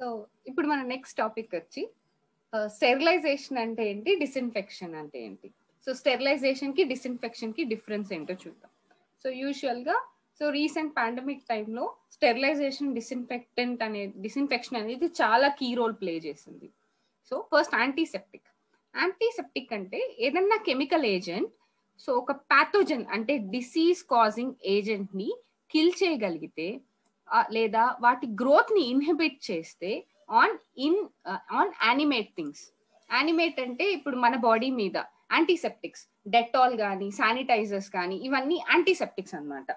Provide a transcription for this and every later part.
So ఇప్పుడు మన next topic వచ్చి స్టెరిలైజేషన్ అంటే ఏంటి? డిస్ఇన్ఫెక్షన్ అంటే ఏంటి? సో స్టెరిలైజేషన్కి డిస్ఇన్ఫెక్షన్కి డిఫరెన్స్ ఏంటో చూద్దాం. సో యూజువల్గా సో రీసెంట్ పాండమిక్ టైంలో స్టెరిలైజేషన్ డిస్ఇన్ఫెక్టెంట్ అనే డిస్ఇన్ఫెక్షన్ అనేది చాలా కీ రోల్ ప్లే చేసింది. సో ఫస్ట్ యాంటీసెప్టిక్ యాంటీసెప్టిక్ అంటే ఏదన్నా కెమికల్ ఏజెంట్ సో ఒక ప్యాథోజన్ అంటే డిసీజ్ కాజింగ్ ఏజెంట్ని కిల్ చేయగలిగితే లేదా వాటి గ్రోత్ని ఇన్హిబిట్ చేస్తే on in on animate things animate అంటే ఇప్పుడు మన బాడీ మీద యాంటీసెప్టిక్స్ డెటాల్ కానీ శానిటైజర్స్ కానీ ఇవన్నీ యాంటీసెప్టిక్స్ అనమాట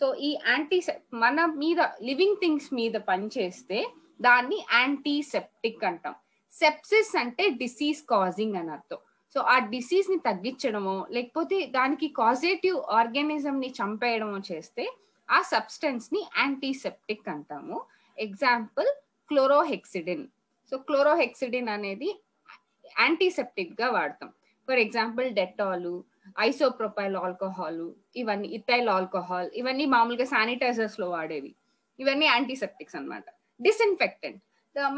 సో ఈ యాంటీ మన మీద లివింగ్ థింగ్స్ మీద పనిచేస్తే దాన్ని యాంటీసెప్టిక్ అంటాం. సెప్సిస్ అంటే డిసీజ్ కాజింగ్ అని అర్థం. సో ఆ డిసీజ్ని తగ్గించడమో లేకపోతే దానికి కాజేటివ్ ఆర్గానిజం ని చంపేయడమో చేస్తే ఆ సబ్స్టెన్స్ని యాంటీసెప్టిక్ అంటాము. ఎగ్జాంపుల్ క్లోరోహెక్సిడిన్ సో క్లోరోహెక్సిడిన్ అనేది యాంటీసెప్టిక్గా వాడతాం. For example Dettol isopropyl alcohol ఇవన్నీ ఇథైల్ ఆల్కహాల్ ఇవన్నీ మామూలుగా శానిటైజర్స్లో వాడేవి. ఇవన్నీ యాంటీసెప్టిక్స్ అనమాట డిస్ఇన్ఫెక్టెంట్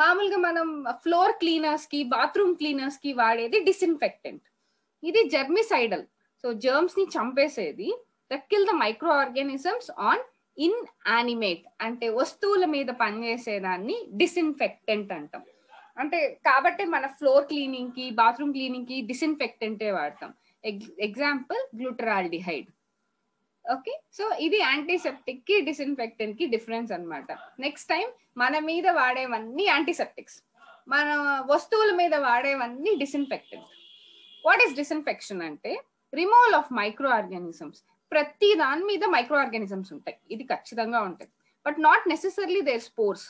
మామూలుగా మనం ఫ్లోర్ క్లీనర్స్కి బాత్రూమ్ క్లీనర్స్కి వాడేది డిస్ఇన్ఫెక్టెంట్ ఇది జర్మిసైడల్. సో జర్మ్స్ని చంపేసేది. That kill the microorganisms on inanimate అంటే వస్తువుల మీద పనిచేసేదాన్ని డిస్ఇన్ఫెక్టెంట్ అంటాం. అంటే కాబట్టి మన ఫ్లోర్ క్లీనింగ్కి బాత్రూమ్ క్లీనింగ్కి డిస్ఇన్ఫెక్టెంటే వాడతాం. ఎగ్జాంపుల్ గ్లూటరాల్డిహైడ్ ఓకే సో ఇది యాంటీసెప్టిక్కి డిస్ఇన్ఫెక్టెంట్కి డిఫరెన్స్ అనమాట నెక్స్ట్ టైం మన మీద వాడేవన్నీ యాంటీసెప్టిక్స్ మన వస్తువుల మీద వాడేవన్నీ డిస్ఇన్ఫెక్టెంట్ వాట్ ఈస్ డిస్ఇన్ఫెక్షన్ అంటే రిమూవల్ ఆఫ్ మైక్రో ఆర్గానిజమ్స్ ప్రతి దాని మీద మైక్రో ఆర్గానిజమ్స్ ఉంటాయి. ఇది ఖచ్చితంగా ఉంటాయి but not necessarily their spores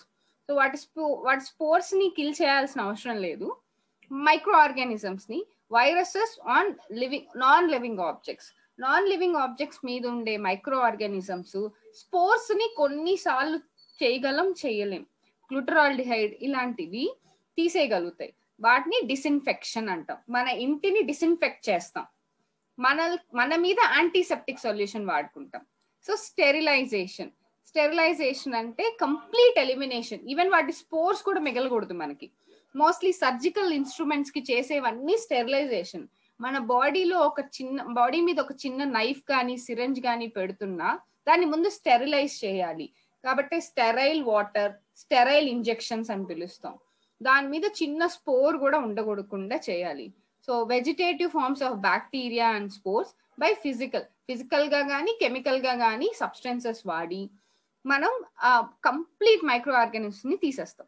so వాటి స్పో వాటి స్పోర్స్ని కిల్ చేయాల్సిన అవసరం లేదు. Micro ఆర్గానిజమ్స్ని viruses on living non living objects non living objects మీద ఉండే మైక్రో ఆర్గానిజమ్స్ స్పోర్స్ని కొన్నిసార్లు చేయగలం చేయలేం. గ్లూటరాల్డిహైడ్ ఇలాంటివి తీసేయగలుగుతాయి. వాటిని డిస్ఇన్ఫెక్షన్ అంటాం. మన ఇంటిని డిస్ఇన్ఫెక్ట్ చేస్తాం. మన మన మీద యాంటీసెప్టిక్ సొల్యూషన్ వాడుకుంటాం. సో స్టెరిలైజేషన్ స్టెరిలైజేషన్ అంటే కంప్లీట్ ఎలిమినేషన్ ఈవెన్ వాటి స్పోర్స్ కూడా మిగలకూడదు మనకి. మోస్ట్లీ సర్జికల్ ఇన్స్ట్రుమెంట్స్కి చేసేవన్నీ స్టెరిలైజేషన్ మన బాడీలో ఒక చిన్న బాడీ మీద ఒక చిన్న నైఫ్ కానీ సిరంజ్ కానీ పెడుతున్నా దాన్ని ముందు స్టెరిలైజ్ చేయాలి. కాబట్టి స్టెరైల్ వాటర్ స్టెరైల్ ఇంజెక్షన్స్ అని పిలుస్తాం. దాని మీద చిన్న స్పోర్ కూడా ఉండకూడకుండా చేయాలి. So vegetative forms of bacteria and spores by physical ఫిజికల్గా కానీ కెమికల్గా కానీ సబ్స్టెన్సెస్ వాడి మనం కంప్లీట్ మైక్రో ఆర్గానిజమ్స్ని తీసేస్తాం.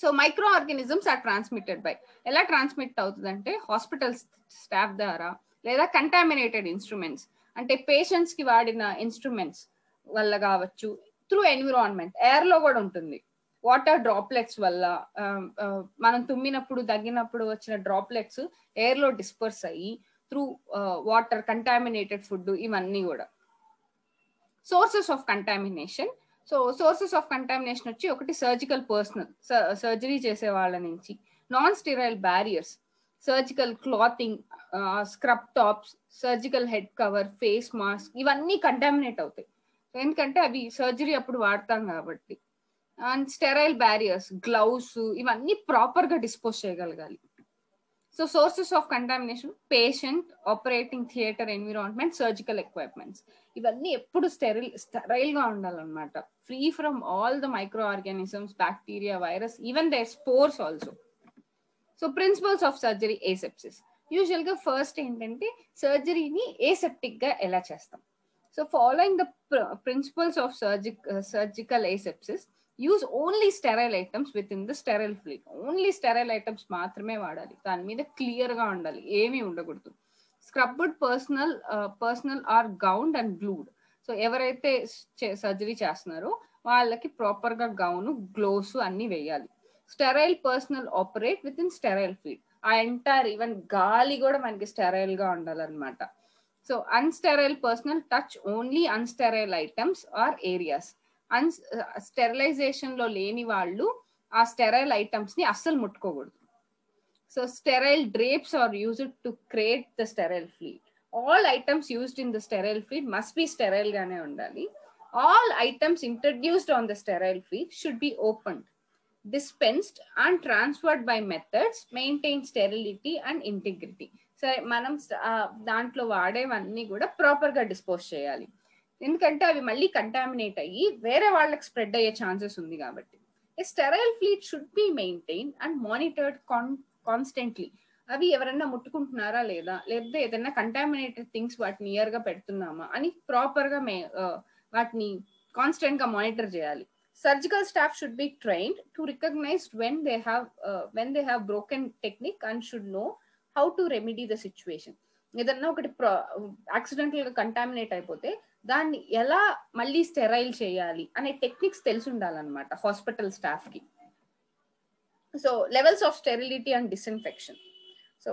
So microorganisms are transmitted by ఎలా ట్రాన్స్మిట్ అవుతుందంటే హాస్పిటల్స్ హాస్పిటల్ స్టాఫ్ ద్వారా లేదా కంటామినేటెడ్ ఇన్స్ట్రుమెంట్స్ అంటే పేషెంట్స్కి వాడిన ఇన్స్ట్రుమెంట్స్ వల్ల కావచ్చు త్రూ ఎన్విరాన్మెంట్ ఎయిర్లో కూడా ఉంటుంది. వాటర్ డ్రాప్లెట్స్ వల్ల మనం తుమ్మినప్పుడు దగ్గినప్పుడు వచ్చిన డ్రాప్లెట్స్ ఎయిర్లో డిస్పర్స్ అయ్యి త్రూ వాటర్ కంటామినేటెడ్ ఫుడ్ ఇవన్నీ కూడా. Sources of contamination so sources of contamination వచ్చి ఒకటి సర్జికల్ పర్సనల్ సర్జరీ చేసే వాళ్ళ నుంచి. Non sterile barriers surgical clothing scrub tops surgical head cover face mask ఇవన్నీ కంటామినేట్ అవుతాయి. ఎందుకంటే అవి సర్జరీ అప్పుడు వాడతాం కాబట్టి. అండ్ స్టెరైల్ బ్యారియర్స్ గ్లౌస్ ఇవన్నీ ప్రాపర్గా డిస్పోజ్ చేయగలగాలి. So sources of contamination patient operating theatre environment surgical equipments ఇవన్నీ ఎప్పుడు స్టెరిల్ స్టెరైల్గా ఉండాలన్నమాట. Free from all the microorganisms bacteria virus even their spores also so principles of surgery asepsis యూజువల్గా first ఏంటంటే సర్జరీని ఏసెప్టిక్గా ఎలా చేస్తాం? So following the principles of surgic surgical asepsis use only sterile items within the sterile field only sterile items మాత్రమే వాడాలి. దాని మీద క్లియర్గా ఉండాలి. ఏమీ ఉండకూడదు. Scrubbed personnel personnel are gowned and gloved so ఎవరైతే సర్జరీ చేస్తున్నారో వాళ్ళకి ప్రాపర్గా గౌన్ గ్లోవ్స్ అన్ని వేయాలి. Sterile personnel operate within sterile field ఆ ఎంటైర్ ఈవెన్ గాలి కూడా మనకి స్టెరైల్గా ఉండాలన్నమాట. So unsterile personnel touch only unsterile items or areas అన్ స్టెరిలైజేషన్లో లేని వాళ్ళు ఆ స్టెరైల్ ఐటమ్స్ని అస్సలు ముట్టుకోకూడదు. So sterile drapes are used to create the sterile field all items used in the sterile field must be sterile గానే ఉండాలి. All items introduced on the sterile field should be opened dispensed and transferred by methods maintain sterility and integrity. సరే మనం దాంట్లో వాడేవన్నీ కూడా ప్రాపర్గా dispose చేయాలి. ఎందుకంటే అవి మళ్ళీ కంటామినేట్ అయ్యి వేరే వాళ్ళకి స్ప్రెడ్ అయ్యే ఛాన్సెస్ ఉంది కాబట్టి. Sterile field should be maintain and monitored constantly అవి ఎవరన్నా ముట్టుకుంటున్నారా లేదా? లేకపోతే ఏదైనా కంటామినేటెడ్ థింగ్స్ వాటిని నియర్గా పెడుతున్నామా? అని ప్రాపర్గా మే వాటిని కాన్స్టెంట్గా మానిటర్ చేయాలి. Surgical staff should be trained to recognise when they have when they have broken technique and should know how to remedy the situation ఏదన్నా ఒకటి యాక్సిడెంటల్గా కంటామినేట్ అయిపోతే దాన్ని ఎలా మళ్ళీ స్టెరైల్ చేయాలి అనే టెక్నిక్స్ తెలిసి ఉండాలన్నమాట హాస్పిటల్ స్టాఫ్కి so levels of sterility and disinfection. So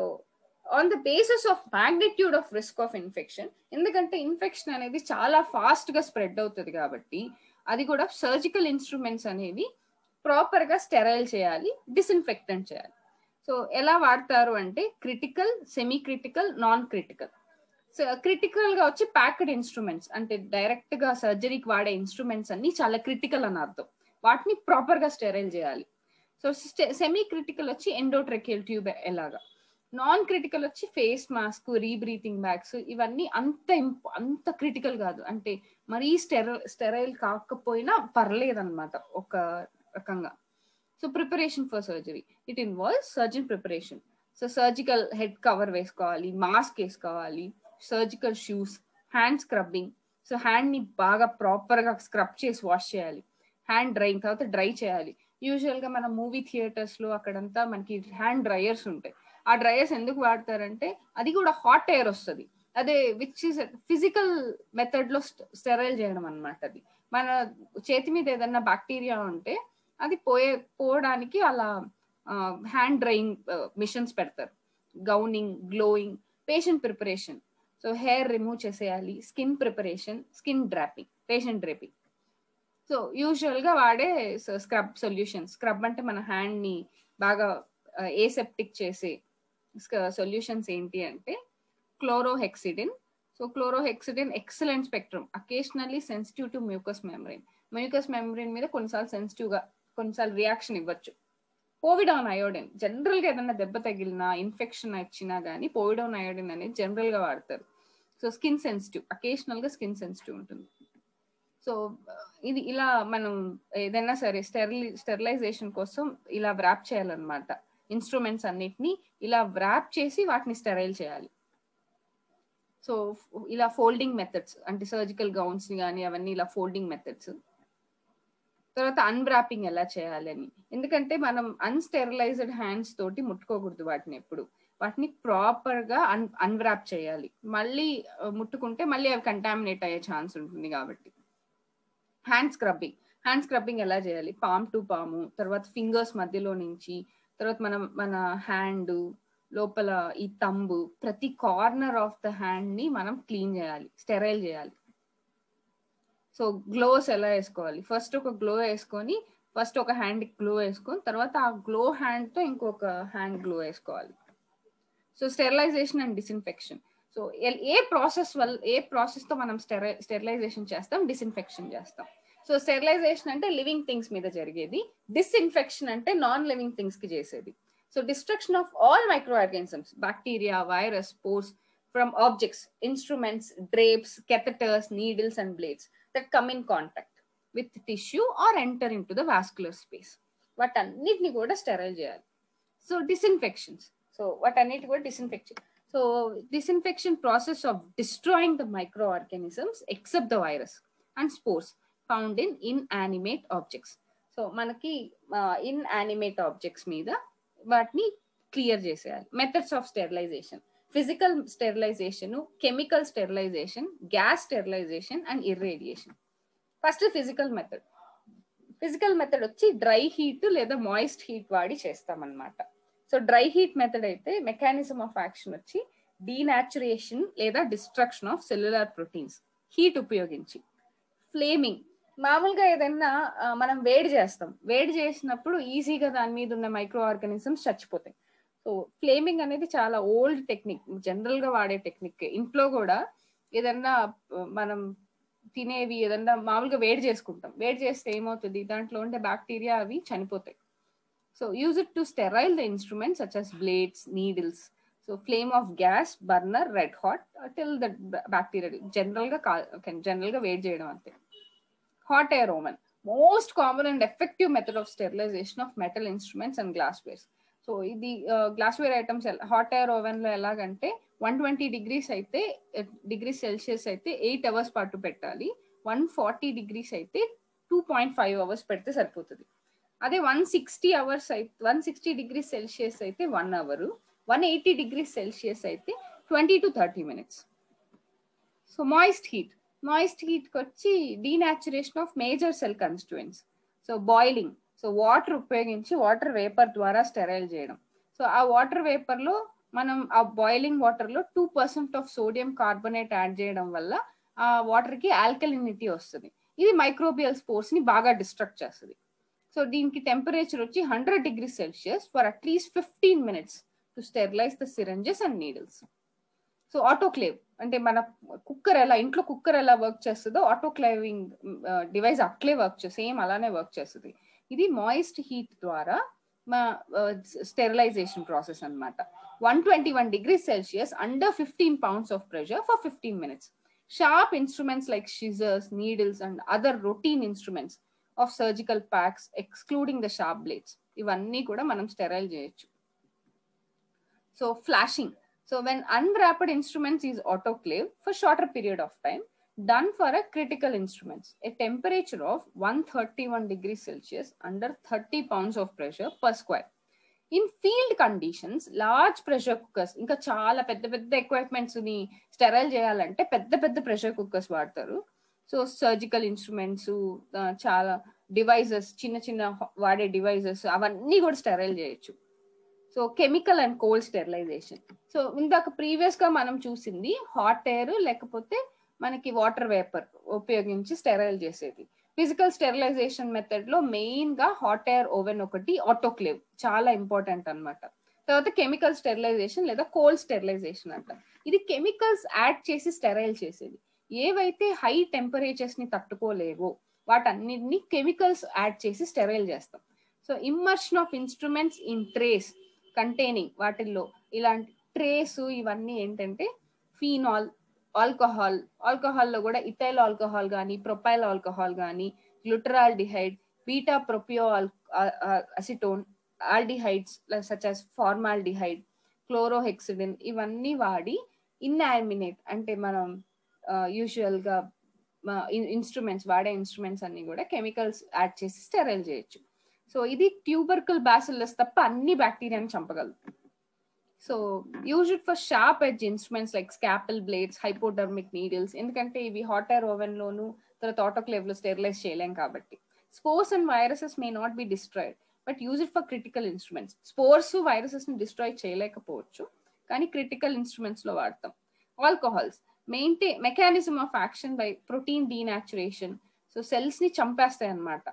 on the basis of magnitude of risk of infection ఎందుకంటే ఇన్ఫెక్షన్ అనేది చాలా ఫాస్ట్గా స్ప్రెడ్ అవుతుంది కాబట్టి అది కూడా సర్జికల్ ఇన్స్ట్రుమెంట్స్ అనేవి ప్రాపర్గా స్టెరైల్ చేయాలి డిస్ఇన్ఫెక్టెంట్ చేయాలి. సో ఎలా వాడతారు అంటే critical semi critical non critical. Critical uh, గా వచ్చి ప్యాక్డ్ ఇన్స్ట్రుమెంట్స్ అంటే డైరెక్ట్గా సర్జరీకి వాడే ఇన్స్ట్రుమెంట్స్ అన్ని చాలా క్రిటికల్ అని అర్థం. వాటిని ప్రాపర్గా స్టెరైల్ చేయాలి. సో సెమీ క్రిటికల్ వచ్చి ఎండోట్రెకియల్ ట్యూబ్ ఎలాగా? నాన్ క్రిటికల్ వచ్చి ఫేస్ మాస్క్ రీబ్రీతింగ్ బ్యాగ్స్ ఇవన్నీ అంత అంత క్రిటికల్ కాదు. అంటే మరీ స్టెర స్టెరైల్ కాకపోయినా పర్లేదన్నమాట ఒక రకంగా. So preparation for surgery it involve surgeon preparation so surgical head cover వేసుకోవాలి మాస్క్ వేసుకోవాలి. Surgical shoes hand scrubbing so హ్యాండ్ని బాగా ప్రాపర్గా స్క్రబ్ చేసి వాష్ చేయాలి. హ్యాండ్ డ్రైయింగ్ తర్వాత డ్రై చేయాలి. యూజువల్గా మన మూవీ థియేటర్స్లో అక్కడంతా మనకి హ్యాండ్ డ్రైయర్స్ ఉంటాయి. ఆ డ్రయర్స్ ఎందుకు వాడతారంటే అది కూడా హాట్ ఎయిర్ వస్తుంది. అదే విచ్ ఇస్ ఫిజికల్ మెథడ్లో స్టెరైల్ చేయడం అనమాట అది. మన చేతి మీద ఏదన్నా బ్యాక్టీరియా ఉంటే అది పోయే పోవడానికి అలా హ్యాండ్ డ్రయింగ్ మిషన్స్ పెడతారు. Gowning gloving patient preparation so hair remove చేసేయాలి skin preparation skin draping patient draping so యూజువల్గా వాడే స్క్రబ్ సొల్యూషన్ స్క్రబ్ అంటే మన హ్యాండ్ని బాగా ఏసెప్టిక్ చేసే సొల్యూషన్స్ ఏంటి అంటే chlorhexidine so chlorhexidine excellent spectrum occasionally sensitive to mucous membrane mucous membrane మీద కొన్నిసార్లు సెన్సిటివ్గా కొన్నిసార్లు రియాక్షన్ ఇవ్వచ్చు పోవిడాన్ అయోడిన్ జనరల్గా ఏదైనా దెబ్బ తగిలినా ఇన్ఫెక్షన్ వచ్చినా గానీ ఆన్ అయోడిన్ అనేది జనరల్గా వాడతారు. సో స్కిన్ సెన్సిటివ్ అకేషనల్గా స్కిన్ సెన్సిటివ్ ఉంటుంది. సో ఇది ఇలా మనం ఏదైనా సరే స్టెరిలి స్టెరిలైజేషన్ కోసం ఇలా వ్రాప్ చేయాలన్నమాట. ఇన్స్ట్రుమెంట్స్ అన్నిటిని ఇలా వ్రాప్ చేసి వాటిని స్టెరైల్ చేయాలి. సో ఇలా ఫోల్డింగ్ మెథడ్స్ అంటే సర్జికల్ గౌన్స్ని కానీ అవన్నీ ఇలా ఫోల్డింగ్ మెథడ్స్ తర్వాత అన్వ్రాపింగ్ ఎలా చేయాలని. ఎందుకంటే మనం అన్స్టెరిలైజ్డ్ హ్యాండ్స్ తోటి ముట్టుకోకూడదు వాటిని ఎప్పుడు. వాటిని ప్రాపర్గా అన్ అన్వ్రాప్ చేయాలి. మళ్ళీ ముట్టుకుంటే మళ్ళీ అవి కంటామినేట్ అయ్యే ఛాన్స్ ఉంటుంది కాబట్టి. హ్యాండ్ స్క్రబ్బింగ్ హ్యాండ్ స్క్రబ్బింగ్ ఎలా చేయాలి? పామ్ టు పాము తర్వాత ఫింగర్స్ మధ్యలో నుంచి తర్వాత మనం మన హ్యాండ్ లోపల ఈ తంబు ప్రతి కార్నర్ ఆఫ్ ద హ్యాండ్ని మనం క్లీన్ చేయాలి స్టెరైల్ చేయాలి. సో గ్లోవ్స్ ఎలా వేసుకోవాలి? ఫస్ట్ ఒక గ్లో వేసుకొని ఫస్ట్ ఒక హ్యాండ్ గ్లో వేసుకొని తర్వాత ఆ గ్లో హ్యాండ్తో ఇంకొక హ్యాండ్ గ్లో వేసుకోవాలి. So sterilisation and disinfection so A process వల్ల ఏ ప్రాసెస్తో మనం స్టెరై స్టెరిలైజేషన్ చేస్తాం? డిస్ఇన్ఫెక్షన్ చేస్తాం. సో స్టెరిలైజేషన్ అంటే లివింగ్ థింగ్స్ మీద జరిగేది. డిస్ఇన్ఫెక్షన్ అంటే నాన్ లివింగ్ థింగ్స్కి చేసేది. So destruction of all microorganisms bacteria virus spores from objects instruments drapes catheters needles and blades that come in contact with tissue or enter into the vascular space వాటన్నిటిని కూడా sterile చేయాలి. So disinfections so వాటన్నిటి కూడా disinfection so disinfection process of destroying the microorganisms except the virus and spores found in inanimate objects so మనకి inanimate objects మీద వాటిని clear చేసేయాలి. Methods of sterilisation physical sterilisation chemical sterilisation gas sterilisation and irradiation first physical method physical method వచ్చి dry heat లేదా moist heat వాడి చేస్తామన్నమాట. So dry heat method అయితే mechanism of action వచ్చి denaturation లేదా destruction of cellular proteins heat ఉపయోగించి. Flaming మామూలుగా ఏదైనా మనం వేడి చేస్తాం. వేడి చేసినప్పుడు ఈజీగా దాని మీద ఉన్న మైక్రో ఆర్గానిజమ్స్ చచ్చిపోతాయి. సో ఫ్లేమింగ్ అనేది చాలా ఓల్డ్ టెక్నిక్ జనరల్గా వాడే టెక్నిక్ ఇంట్లో కూడా ఏదన్నా uh, మనం తినేవి ఏదన్నా మామూలుగా వేడి చేసుకుంటాం. వేడి చేస్తే ఏమవుతుంది? దాంట్లో ఉండే బ్యాక్టీరియా అవి చనిపోతాయి. So use it to sterile the instrument such as blades needles so flame of gas burner red hot till the bacteria జనరల్గా జనరల్గా వేడి చేయడం అంతే. Hot air oven most common and effective method of sterilisation of metal instruments and glass wares so ఇది glassware items hot air ఓవెన్లో ఎలాగంటే one twenty degrees అయితే degree Celsius అయితే ఎయిట్ అవర్స్ పాటు పెట్టాలి. వన్ ఫార్టీ డిగ్రీస్ అయితే two point five hours పెడితే సరిపోతుంది. అదే వన్ సిక్స్టీ అవర్స్ అయితే వన్ సిక్స్టీ డిగ్రీ సెల్సియస్ అయితే one hour one eighty degree Celsius అయితే twenty to thirty minutes so moist heat moist హీట్కి వచ్చి denaturation of major cell constituents so boiling so water ఉపయోగించి water vapour ద్వారా sterile చేయడం. So ఆ water వేపర్లో మనం ఆ బాయిలింగ్ వాటర్లో two percent of sodium carbonate add చేయడం వల్ల ఆ వాటర్కి ఆల్కలినిటీ వస్తుంది. ఇది మైక్రోబియల్ స్పోర్స్ని బాగా డిస్ట్రక్ట్ చేస్తుంది. సో దీనికి టెంపరేచర్ వచ్చి hundred degree Celsius for at least fifteen minutes to sterilise the syringes and needles so autoclave అంటే మన కుక్కర్ ఎలా ఇంట్లో కుక్కర్ ఎలా వర్క్ చేస్తుందో ఆటోక్లేవింగ్ డివైస్ uh, అట్లే వర్క్ చేస్తుంది సేమ్ అలానే వర్క్ చేస్తుంది. ఇది మాయిస్ట్ హీట్ ద్వారా మా స్టెరిలైజేషన్ ప్రాసెస్ అనమాట one twenty one degree Celsius under fifteen pounds of pressure for fifteen minutes sharp instruments like scissors needles and other routine instruments of surgical packs excluding the sharp blades ఇవన్నీ కూడా మనం sterile చేయొచ్చు. So flashing so when unwrapped instruments is autoclave for shorter period of time done for a critical instruments. A temperature of 131 degrees celsius under 30 pounds of pressure per square. In field conditions large pressure cookers ఇంకా చాలా పెద్ద పెద్ద ఎక్విప్మెంట్స్ని sterile చేయాలంటే పెద్ద పెద్ద pressure cookers వాడతారు. So surgical instruments చాలా డివైజెస్ చిన్న చిన్న వాడే డివైజెస్ అవన్నీ కూడా స్టెరైల్ చేయొచ్చు. So chemical and cold sterilisation so ఇందాక ప్రీవియస్గా మనం చూసింది హాట్ ఎయిర్ లేకపోతే మనకి వాటర్ వేపర్ ఉపయోగించి స్టెరైల్ చేసేది. ఫిజికల్ స్టెరిలైజేషన్ మెథడ్లో మెయిన్గా హాట్ ఎయిర్ ఓవెన్ ఒకటి ఆటోక్లేవ్ చాలా ఇంపార్టెంట్ అనమాట తర్వాత కెమికల్ స్టెరిలైజేషన్ లేదా కోల్డ్ స్టెరిలైజేషన్ అంట. ఇది కెమికల్స్ యాడ్ చేసి స్టెరైల్ చేసేది. ఏవైతే హై టెంపరేచర్స్ని తట్టుకోలేవో వాటన్నిటిని కెమికల్స్ యాడ్ చేసి స్టెరైల్ చేస్తాం. So immersion of instruments in trays containing వాటిల్లో ఇలాంటి ట్రేస్ ఇవన్నీ ఏంటంటే ఫీనాల్ ఆల్కహాల్ ఆల్కహాల్లో కూడా ఇథైల్ ఆల్కహాల్ కానీ ప్రొపైల్ ఆల్కహాల్ కానీ glutaraldehyde beta propiolactone aldehydes such as formaldehyde chlorhexidine ఇవన్నీ వాడి ఇన్యామినేట్ అంటే మనం యూజువల్గా ఇన్స్ట్రుమెంట్స్ వాడే ఇన్స్ట్రుమెంట్స్ అన్ని కూడా కెమికల్స్ యాడ్ చేసి స్టెరైల్ చేయొచ్చు. సో ఇది ట్యూబర్కల్ బ్యాసిల్లస్ తప్ప అన్ని బ్యాక్టీరియాని చంపగలుగుతుంది so use it for sharp edge instruments like scalpel blades hypodermic needles ఎందుకంటే ఇవి హాట్ ఎయిర్ ఓవెన్ లోను తర్వాత ఆటోక్లేవ్లో స్టెరిలైజ్ చేయలేం కాబట్టి. Spores and viruses may not be destroyed but use it for critical instruments spores వైరసెస్ని destroy చేయలేకపోవచ్చు కానీ critical ఇన్స్ట్రుమెంట్స్లో వాడతాం. Alcohols maintain mechanism of action by protein denaturation so సెల్స్ని చంపేస్తాయి అనమాట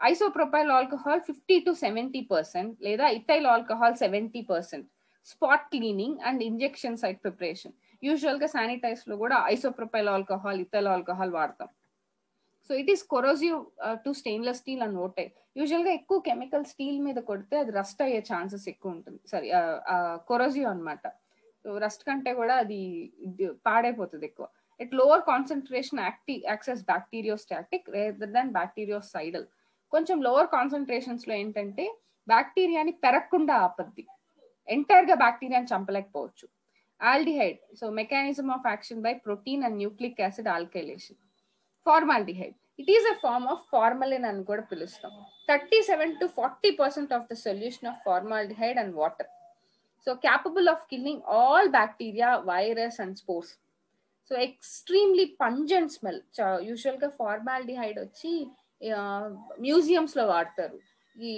isopropyl alcohol fifty to seventy percent లేదా ethyl alcohol seventy percent spot cleaning and injection site preparation యూజువల్గా శానిటైజ్లో కూడా ఐసోప్రొపైల్ ఆల్కహాల్ ఇథల్ ఆల్కహాల్ వాడతాం. So it is corrosive to stainless steel and ఓటే యూజువల్గా ఎక్కువ కెమికల్ స్టీల్ మీద కొడితే అది రస్ట్ అయ్యే ఛాన్సెస్ ఎక్కువ ఉంటుంది. సారీ కొరోజివ్ అనమాట రస్ట్ కంటే కూడా అది పాడైపోతుంది ఎక్కువ. It lower concentration active acts as bacteriostatic rather than bactericidal కొంచెం లోవర్ కాన్సన్ట్రేషన్స్లో ఏంటంటే బ్యాక్టీరియాని పెరగకుండా ఆపద్ది. ఎంటైర్గా బ్యాక్టీరియాని చంపలేకపోవచ్చు aldehyde so mechanism of action by protein and nucleic acid alkylation formaldehyde it is a form of formalin అని కూడా పిలుస్తాం. Thirty seven to forty percent of the solution of formaldehyde and water so capable of killing all bacteria virus and spores so extremely pungent smell యూజువల్గా formaldehyde వచ్చి మ్యూజియంస్లో వాడతారు. ఈ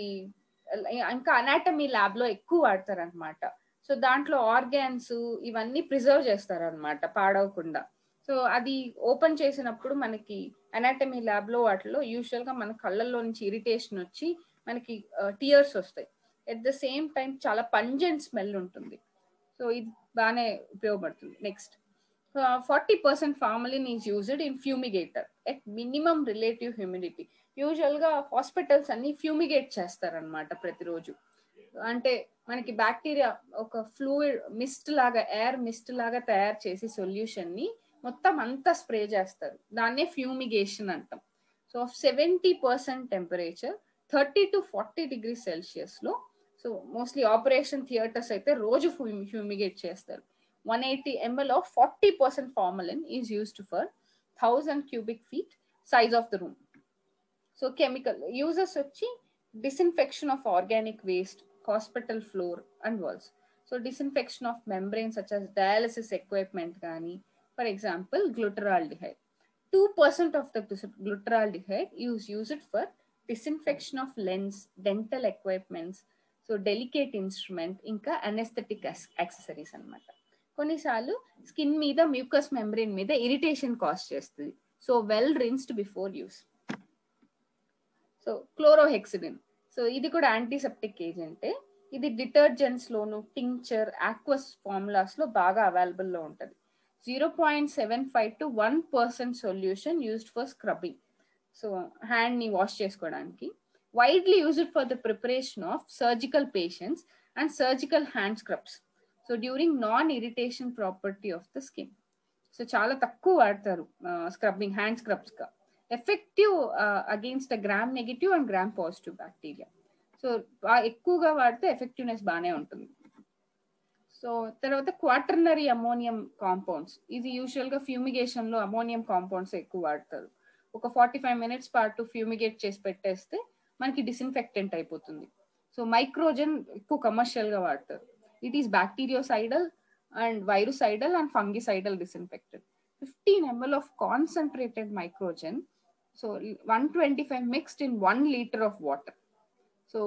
ఇంకా anatomy ల్యాబ్లో ఎక్కువ వాడతారు అనమాట సో దాంట్లో ఆర్గాన్స్ ఇవన్నీ ప్రిజర్వ్ చేస్తారు అనమాట పాడవకుండా. సో అది ఓపెన్ చేసినప్పుడు మనకి అనాటమీ ల్యాబ్లో వాటిలో యూజువల్గా మన కళ్ళల్లో నుంచి ఇరిటేషన్ వచ్చి మనకి టీయర్స్ వస్తాయి. ఎట్ ద సేమ్ టైం చాలా పంజెంట్ స్మెల్ ఉంటుంది. సో ఇది బాగానే ఉపయోగపడుతుంది. Next forty percent formalin is used in fumigator at minimum relative humidity యూజువల్గా హాస్పిటల్స్ అన్ని ఫ్యూమిగేట్ చేస్తారనమాట ప్రతిరోజు. అంటే మనకి బ్యాక్టీరియా ఒక ఫ్లూయిడ్ మిస్ట్ లాగా ఎయిర్ మిస్ట్ లాగా తయారు చేసి సొల్యూషన్ని మొత్తం అంతా స్ప్రే చేస్తారు. దాన్నే ఫ్యూమిగేషన్ అంటాం. So seventy percent temperature thirty to forty degree సెల్సియస్లో so mostly operation theatres అయితే రోజు ఫ్యూమిగేట్ చేస్తారు. 180 ml of 40% formalin is used for 1000 cubic feet size of the room. So chemical uses vachi disinfection of organic waste, hospital floor and walls. So disinfection of membranes such as dialysis equipment gani, for example, glutaraldehyde. 2% of the glutaraldehyde is used for disinfection of lens, dental equipments, so delicate instrument, inka anesthetic accessories and matter. కొన్నిసార్లు skin మీద mucous membrane మీద irritation cause చేస్తుంది. So well rinsed before use so chlorhexidine so ఇది కూడా antiseptic ఏజెంటే ఇది detergents లోను tincture aqueous ఫార్ములాస్లో బాగా అవైలబుల్లో ఉంటుంది. Zero point seven five to one percent solution used for scrubbing so హ్యాండ్ని వాష్ చేసుకోవడానికి. Widely used for the preparation of surgical patients and surgical hand scrubs so during non irritation property of the skin. So చాలా తక్కువ వాడతారు scrubbing hand స్క్రబ్స్గా. Effective against gram negative and gram positive bacteria so ఎక్కువగా వాడితే effectiveness బాగానే ఉంటుంది. So తర్వాత quaternary ammonium compounds ఇది యూజువల్గా ఫ్యూమిగేషన్లో అమోనియం కాంపౌండ్స్ ఎక్కువ వాడతారు. ఒక ఫార్టీ ఫైవ్ మినిట్స్ పాటు ఫ్యూమిగేట్ చేసి పెట్టేస్తే మనకి డిస్ఇన్ఫెక్టెంట్ అయిపోతుంది. సో మైక్రోజన్ ఎక్కువ కమర్షియల్గా వాడతారు. It is bactericidal and virucidal and fungicidal disinfected fifteen ML of concentrated Microgen so one twenty five mixed in one litre of water so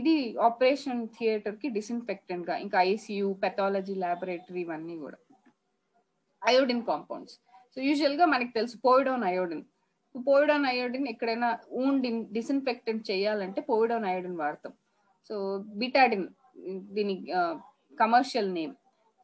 ఇది ఆపరేషన్ థియేటర్కి డిస్ఇన్ఫెక్టెంట్గా ఇంకా ఐసీయూ పెథాలజీ ల్యాబొరేటరీ ఇవన్నీ కూడా. అయోడిన్ కాంపౌండ్స్ సో యూజువల్గా మనకి తెలుసు povidone iodine povidone iodine ఎక్కడైనా ఊండ్ డిస్ఇన్ఫెక్టెంట్ చేయాలంటే పోయిడోన్ అయోడిన్ వాడతాం. సో బిటాడిన్ దీని commercial name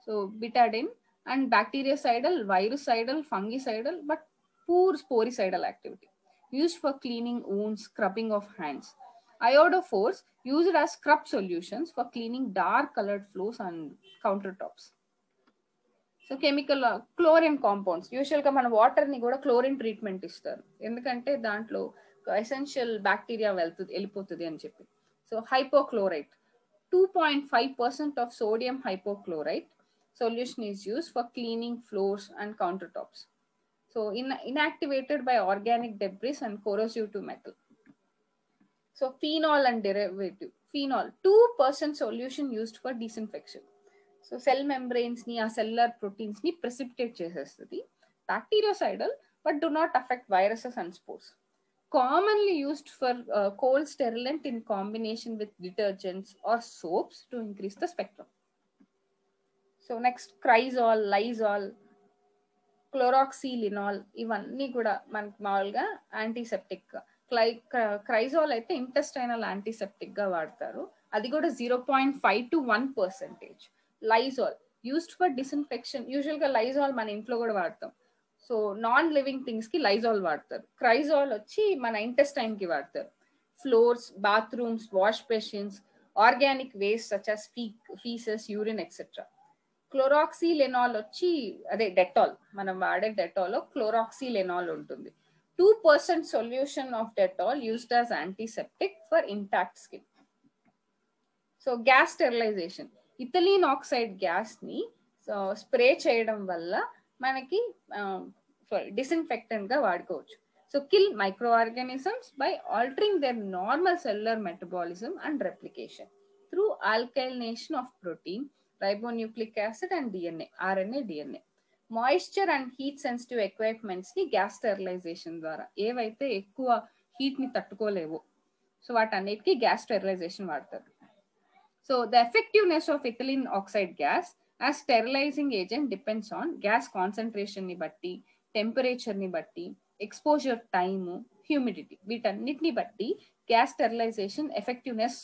so Betadine and bactericidal virucidal fungicidal but poor sporicidal activity used for cleaning wounds, scrubbing of hands. Iodophores used as scrub solutions for cleaning dark colored floors and countertops. So chemical chlorine compounds యూజువల్గా మన వాటర్ని కూడా chlorine treatment ఇస్తారు. ఎందుకంటే దాంట్లో essential bacteria వెళ్తుంది వెళ్ళిపోతుంది అని చెప్పి. So hypochlorite Two point five percent of sodium hypochlorite solution is use for cleaning floors and counter tops so in inactivated by organic debris and corrosive to metal. So phenol and derivative. Phenol, 2% solution used for disinfection. So cell membranes ని ఆ cellular proteins ని precipitate చేసేస్తుంది bactericidal but do not affect viruses and spores Commonly used for cold sterilant in combination with detergents or soaps to increase the spectrum so next cresol Lysol chloroxylenol ఇవన్నీ కూడా మనకి మామూలుగా antiseptic క్లై క్రైజాల్ అయితే intestinal యాంటీసెప్టిక్గా వాడతారు. అది కూడా zero point five to one percentage Lysol used for disinfection యూజువల్గా Lysol మన ఇంట్లో కూడా వాడతాం. సో నాన్ లివింగ్ థింగ్స్కి లైజాల్ వాడతారు. క్రైజాల్ వచ్చి మన ఇంటెస్టైన్కి వాడతారు. Floors bathrooms wash basins organic waste such as fe faeces urine etcetera chloroxylenol వచ్చి అదే డెటాల్ మనం వాడే డెటాల్ క్లోరాక్సిలెనాల్ ఉంటుంది. Two percent solution of Dettol used as antiseptic for intact skin. So gas sterilisation. Ethylene oxide గ్యాస్ని spray చేయడం వల్ల మనకి sorry డిస్ఇన్ఫెక్టెంట్గా వాడుకోవచ్చు. So kill micro organisms by altering their normal cellular metabolism and replication through alkylation of protein ribonucleic acid and DNA RNA DNA moisture and heat sensitive ఎక్విప్మెంట్స్ని gas sterilisation ద్వారా ఏవైతే ఎక్కువ హీట్ని తట్టుకోలేవో సో వాటన్నిటికీ గ్యాస్ స్టెరిలైజేషన్ వాడతారు. So the effectiveness of ethylene oxide gas ఆ sterilising agent depends on gas కాన్సన్ట్రేషన్ని బట్టి టెంపరేచర్ని బట్టి ఎక్స్పోజర్ టైము హ్యూమిడిటీ వీటన్నిటిని బట్టి గ్యాస్ స్టెరిలైజేషన్ ఎఫెక్టివ్నెస్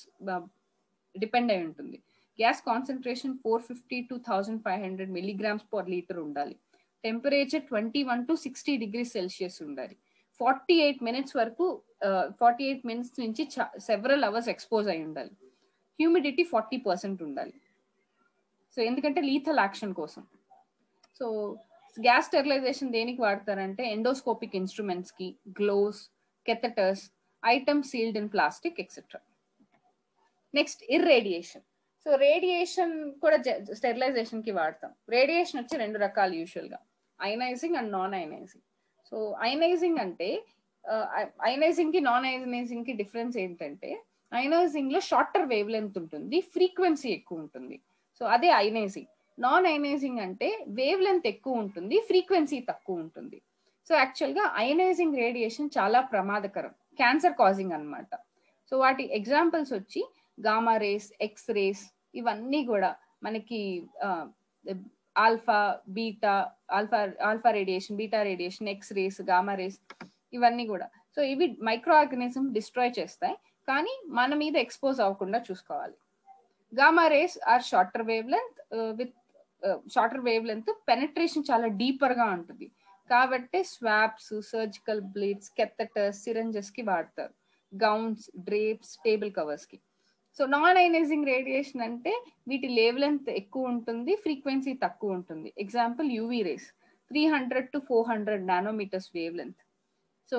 డిపెండ్ అయి ఉంటుంది. Gas concentration four fifty to thousand five hundred milligrams per litre ఉండాలి. Temperature twenty one to sixty degree Celsius ఉండాలి. ఫార్టీ ఎయిట్ మినిట్స్ వరకు ఫార్టీ ఎయిట్ మినిట్స్ నుంచి several hours expose అయి ఉండాలి. Humidity forty percent ఉండాలి. So ఎందుకంటే lethal action కోసం. So gas sterilisation దేనికి వాడతారంటే endoscopic ఇన్స్ట్రుమెంట్స్కి gloves catheters item sealed in plastic etcetera next irradiation so radiation కూడా స్టెరిలైజేషన్కి వాడతాం. రేడియేషన్ వచ్చి రెండు రకాలు యూజువల్గా. Ionising and non ionising so ionising అంటే uh, ఐనైజింగ్కి నాన్ ఐనైజింగ్కి డిఫరెన్స్ ఏంటంటే ఐనైజింగ్లో షార్టర్ వేవ్ లెంత్ ఉంటుంది ఫ్రీక్వెన్సీ ఎక్కువ ఉంటుంది. సో అదే ఐనైజింగ్ నాన్ ఐనైజింగ్ అంటే వేవ్ లెంత్ ఎక్కువ ఉంటుంది ఫ్రీక్వెన్సీ తక్కువ ఉంటుంది. సో యాక్చువల్గా ఐనైజింగ్ రేడియేషన్ చాలా ప్రమాదకరం క్యాన్సర్ కాజింగ్ అనమాట సో వాటి ఎగ్జాంపుల్స్ వచ్చి గామా రేస్ ఎక్స్ రేస్ ఇవన్నీ కూడా మనకి alpha beta alpha alpha radiation beta radiation X rays gamma rays ఇవన్నీ కూడా. సో ఇవి మైక్రో ఆర్గనిజం డిస్ట్రాయ్ చేస్తాయి కానీ మన మీద ఎక్స్పోజ్ అవ్వకుండా చూసుకోవాలి. Gamma rays are shorter wave length with shorter wave length penetration చాలా డీపర్గా ఉంటుంది. కాబట్టి స్వాప్స్ సర్జికల్ బ్లేడ్స్ కెథటర్స్ సిరంజెస్కి వాడతారు. గౌన్స్ డ్రేప్స్ టేబుల్ కవర్స్కి. సో నాన్ ఐనైజింగ్ రేడియేషన్ అంటే వీటి లేవ్ లెంత్ ఎక్కువ ఉంటుంది ఫ్రీక్వెన్సీ తక్కువ ఉంటుంది. Example UV rays three hundred to four hundred nanometres wavelength so